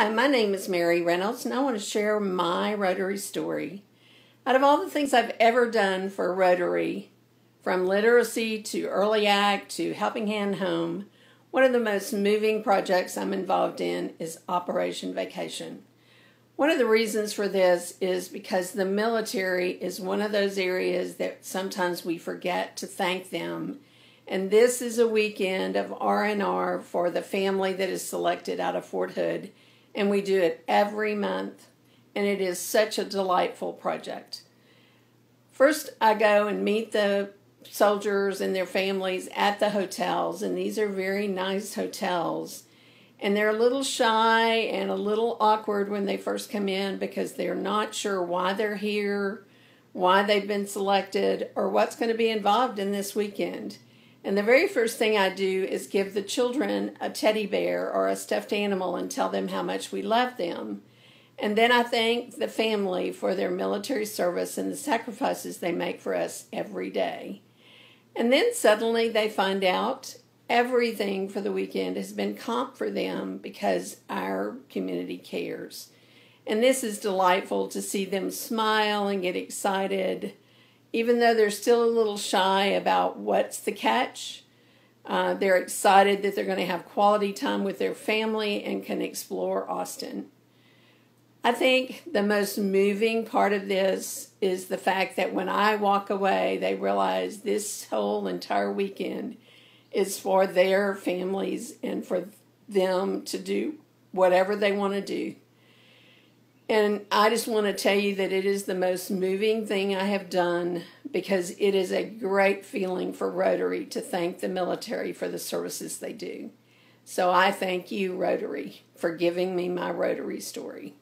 Hi, my name is Mary Reynolds, and I want to share my Rotary story. Out of all the things I've ever done for Rotary, from literacy to early act to helping hand home, one of the most moving projects I'm involved in is Operation Vacation. One of the reasons for this is because the military is one of those areas that sometimes we forget to thank them and this is a weekend of R&R for the family that is selected out of Fort Hood, and we do it every month, and it is such a delightful project. First, I go and meet the soldiers and their families at the hotels, and these are very nice hotels. And they're a little shy and a little awkward when they first come in because they're not sure why they're here, why they've been selected, or what's going to be involved in this weekend. And the very first thing I do is give the children a teddy bear or a stuffed animal and tell them how much we love them. And then I thank the family for their military service and the sacrifices they make for us every day. And then suddenly they find out everything for the weekend has been comp for them because our community cares. And this is delightful to see them smile and get excited even though they're still a little shy about what's the catch, uh, they're excited that they're going to have quality time with their family and can explore Austin. I think the most moving part of this is the fact that when I walk away, they realize this whole entire weekend is for their families and for them to do whatever they want to do and I just want to tell you that it is the most moving thing I have done because it is a great feeling for Rotary to thank the military for the services they do. So I thank you, Rotary, for giving me my Rotary story.